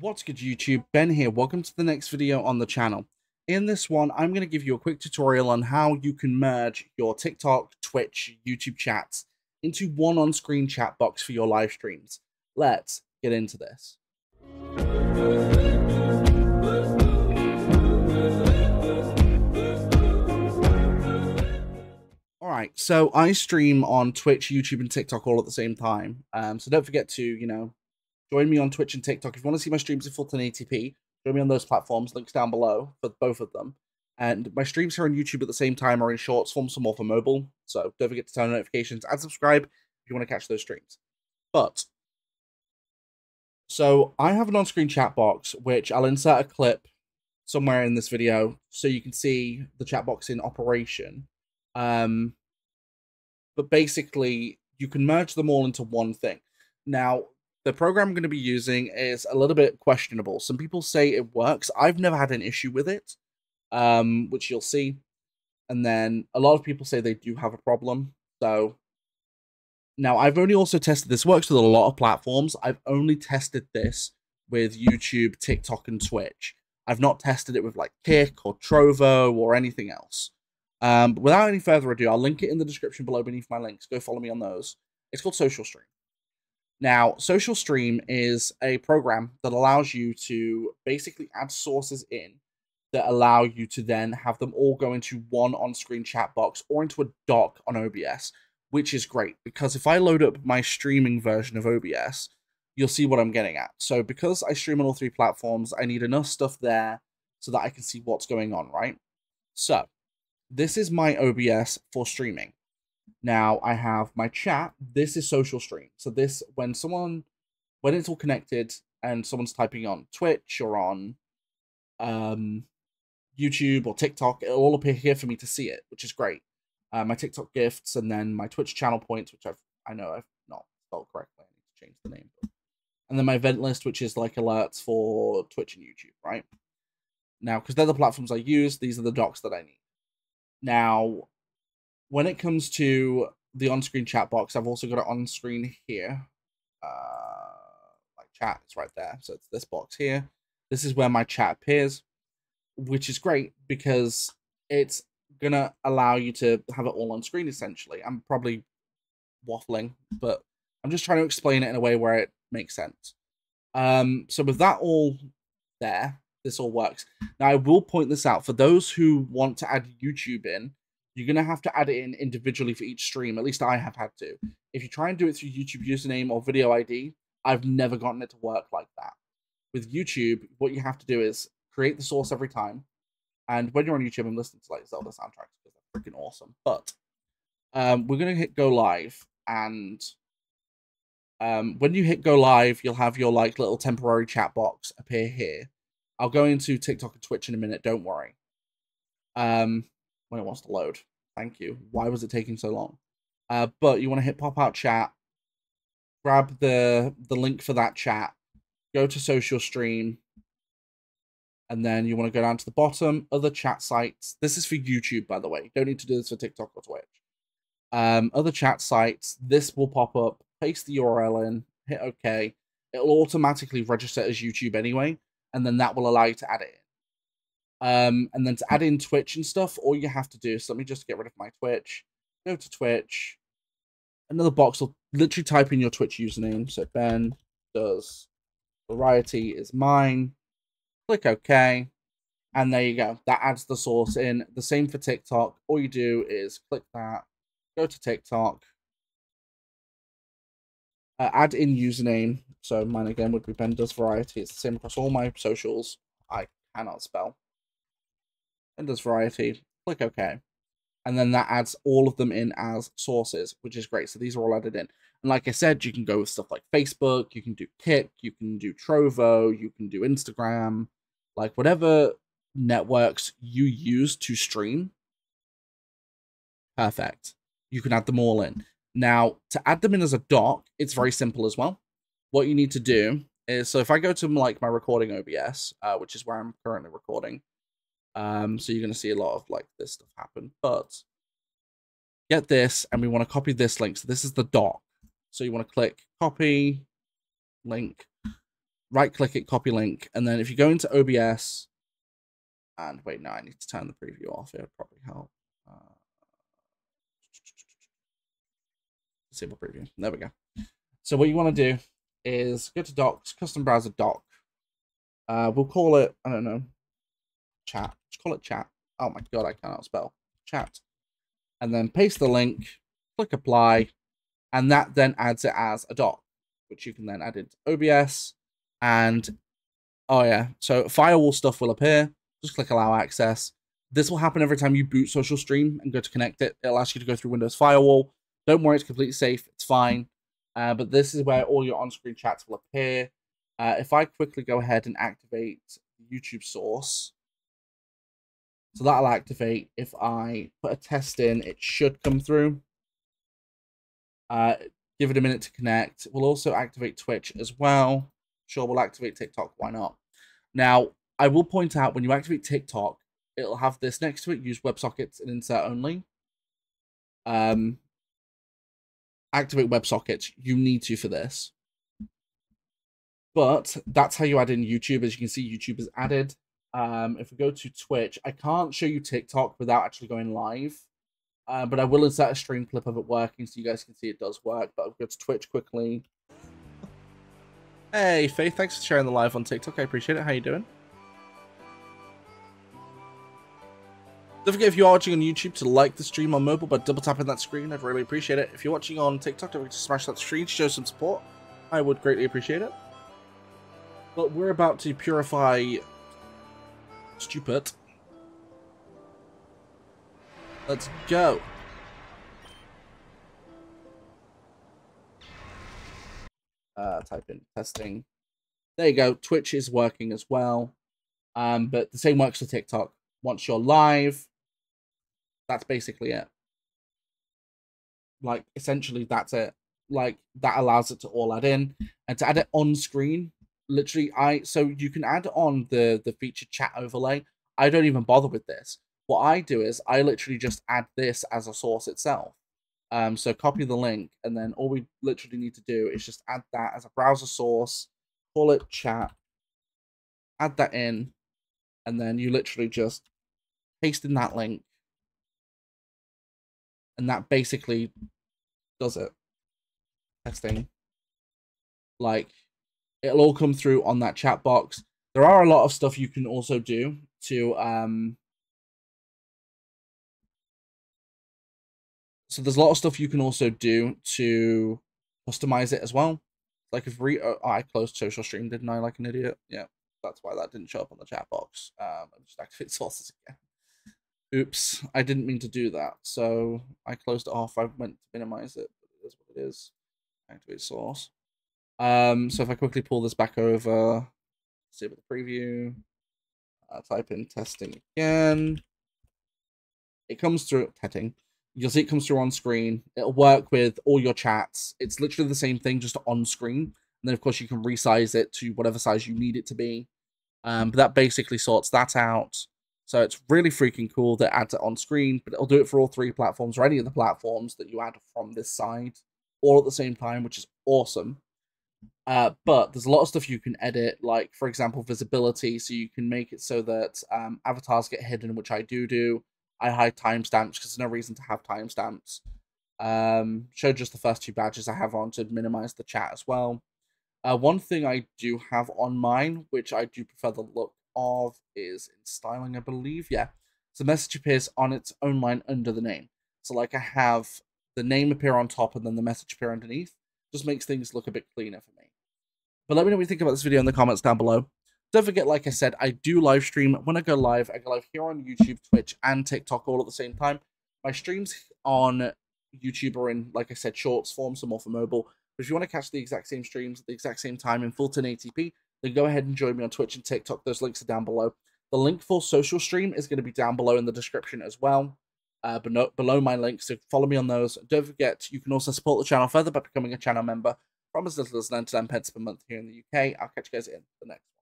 What's good YouTube? Ben here. Welcome to the next video on the channel. In this one, I'm going to give you a quick tutorial on how you can merge your TikTok, Twitch, YouTube chats into one on-screen chat box for your live streams. Let's get into this. Alright, so I stream on Twitch, YouTube, and TikTok all at the same time. Um, so don't forget to, you know, Join me on Twitch and TikTok. If you want to see my streams in full 1080p, join me on those platforms. Links down below for both of them. And my streams here on YouTube at the same time are in shorts form, some more for mobile. So don't forget to turn on notifications and subscribe if you want to catch those streams. But, so I have an on-screen chat box, which I'll insert a clip somewhere in this video so you can see the chat box in operation. Um, but basically, you can merge them all into one thing. Now, the program I'm going to be using is a little bit questionable. Some people say it works. I've never had an issue with it, um, which you'll see. And then a lot of people say they do have a problem. So now I've only also tested this works with a lot of platforms. I've only tested this with YouTube, TikTok, and Twitch. I've not tested it with like Kick or Trovo or anything else. Um, but without any further ado, I'll link it in the description below beneath my links. Go follow me on those. It's called Social Stream. Now, Social Stream is a program that allows you to basically add sources in that allow you to then have them all go into one on screen chat box or into a dock on OBS, which is great because if I load up my streaming version of OBS, you'll see what I'm getting at. So, because I stream on all three platforms, I need enough stuff there so that I can see what's going on, right? So, this is my OBS for streaming. Now I have my chat. This is social stream. So this when someone when it's all connected and someone's typing on Twitch or on um YouTube or TikTok, it'll all appear here for me to see it, which is great. Uh, my TikTok gifts and then my Twitch channel points, which I've I know I've not spelled correctly. I need to change the name. And then my event list, which is like alerts for Twitch and YouTube, right? Now, because they're the platforms I use, these are the docks that I need. Now, when it comes to the on-screen chat box, I've also got it on screen here. Uh, chat is right there. So it's this box here. This is where my chat appears, which is great because it's to allow you to have it all on screen, essentially. I'm probably waffling, but I'm just trying to explain it in a way where it makes sense. Um, so with that all there, this all works. Now, I will point this out for those who want to add YouTube in you're going to have to add it in individually for each stream. At least I have had to. If you try and do it through YouTube username or video ID, I've never gotten it to work like that. With YouTube, what you have to do is create the source every time. And when you're on YouTube, I'm listening to like Zelda soundtracks because they're freaking awesome. But um, we're going to hit go live. And um, when you hit go live, you'll have your like little temporary chat box appear here. I'll go into TikTok and Twitch in a minute. Don't worry. Um, when it wants to load. Thank you. Why was it taking so long? Uh, but you want to hit pop out chat, grab the the link for that chat, go to social stream, and then you want to go down to the bottom, other chat sites. This is for YouTube, by the way. You don't need to do this for TikTok or Twitch. Um, other chat sites. This will pop up. Paste the URL in. Hit OK. It'll automatically register as YouTube anyway, and then that will allow you to add it. Um, and then to add in Twitch and stuff, all you have to do is let me just get rid of my Twitch, go to Twitch. Another box will literally type in your Twitch username. So Ben does variety is mine. Click OK. And there you go. That adds the source in. The same for TikTok. All you do is click that, go to TikTok, uh, add in username. So mine again would be Ben does variety. It's the same across all my socials. I cannot spell and does variety. Click OK. And then that adds all of them in as sources, which is great. So these are all added in. And like I said, you can go with stuff like Facebook, you can do Kick, you can do Trovo, you can do Instagram, like whatever networks you use to stream. Perfect. You can add them all in. Now, to add them in as a dock, it's very simple as well. What you need to do is, so if I go to like my recording OBS, uh, which is where I'm currently recording, um, so you're going to see a lot of like this stuff happen. But get this, and we want to copy this link. So this is the dock. So you want to click copy link. right click it, copy link, and then if you go into OBS, and wait, no, I need to turn the preview off. It would probably help. Uh, disable preview. There we go. So what you want to do is go to docks, custom browser dock. Uh, we'll call it, I don't know, chat. Just call it chat. Oh my god, I cannot spell chat. And then paste the link, click apply, and that then adds it as a dock, which you can then add into OBS. And oh yeah, so firewall stuff will appear. Just click allow access. This will happen every time you boot Social Stream and go to connect it. It'll ask you to go through Windows Firewall. Don't worry, it's completely safe. It's fine. Uh, but this is where all your on-screen chats will appear. Uh, if I quickly go ahead and activate YouTube source, so that'll activate. If I put a test in, it should come through. Uh, give it a minute to connect. We'll also activate Twitch as well. Sure, we'll activate TikTok. Why not? Now, I will point out when you activate TikTok, it'll have this next to it, use WebSockets and insert only. Um, activate WebSockets. You need to for this. But that's how you add in YouTube. As you can see, YouTube is added. Um, if we go to Twitch, I can't show you TikTok without actually going live. Uh, but I will insert a stream clip of it working so you guys can see it does work. But I'll go to Twitch quickly. Hey, Faith, thanks for sharing the live on TikTok. I appreciate it. How you doing? Don't forget if you're watching on YouTube to like the stream on mobile by double tapping that screen. I'd really appreciate it. If you're watching on TikTok, don't forget to smash that screen to show some support. I would greatly appreciate it. But we're about to purify stupid. Let's go. Uh, type in testing. There you go. Twitch is working as well. Um, but the same works for TikTok. Once you're live, that's basically it. Like essentially that's it. Like that allows it to all add in and to add it on screen. Literally, I so you can add on the the feature chat overlay. I don't even bother with this. What I do is I literally just add this as a source itself. Um, so copy the link, and then all we literally need to do is just add that as a browser source, call it chat, add that in, and then you literally just paste in that link, and that basically does it. Testing. Like, it'll all come through on that chat box. There are a lot of stuff you can also do to um so there's a lot of stuff you can also do to customize it as well. Like if re oh, I closed social stream, didn't I? Like an idiot. Yeah, that's why that didn't show up on the chat box. Um, I just activate sources again. Oops, I didn't mean to do that. So I closed it off. I went to minimize it, but it is what it is. Activate source. Um, so if I quickly pull this back over, see with the preview, uh, type in testing again. It comes through testing. You'll see it comes through on screen. It'll work with all your chats. It's literally the same thing, just on screen. And then, of course, you can resize it to whatever size you need it to be. Um, but that basically sorts that out. So it's really freaking cool that adds it on screen, but it'll do it for all three platforms or any of the platforms that you add from this side all at the same time, which is awesome. Uh, but there's a lot of stuff you can edit, like for example, visibility. So you can make it so that um, avatars get hidden, which I do do. I hide timestamps because there's no reason to have timestamps. Um, show just the first two badges I have on to minimize the chat as well. Uh, one thing I do have on mine, which I do prefer the look of, is in styling, I believe. Yeah. So message appears on its own line under the name. So like I have the name appear on top and then the message appear underneath. Just makes things look a bit cleaner for me. But let me know what you think about this video in the comments down below. Don't forget, like I said, I do live stream. When I go live, I go live here on YouTube, Twitch, and TikTok all at the same time. My streams on YouTube are in, like I said, shorts form, so more for mobile. But if you want to catch the exact same streams at the exact same time in full 1080p, then go ahead and join me on Twitch and TikTok. Those links are down below. The link for social stream is going to be down below in the description as well. Uh, but below my links, so follow me on those. Don't forget, you can also support the channel further by becoming a channel member from as little as 99 pence per month here in the UK. I'll catch you guys in the next.